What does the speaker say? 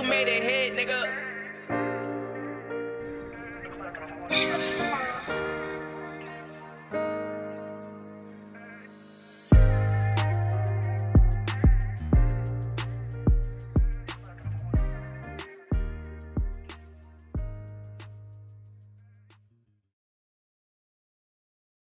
You made it hit, nigga.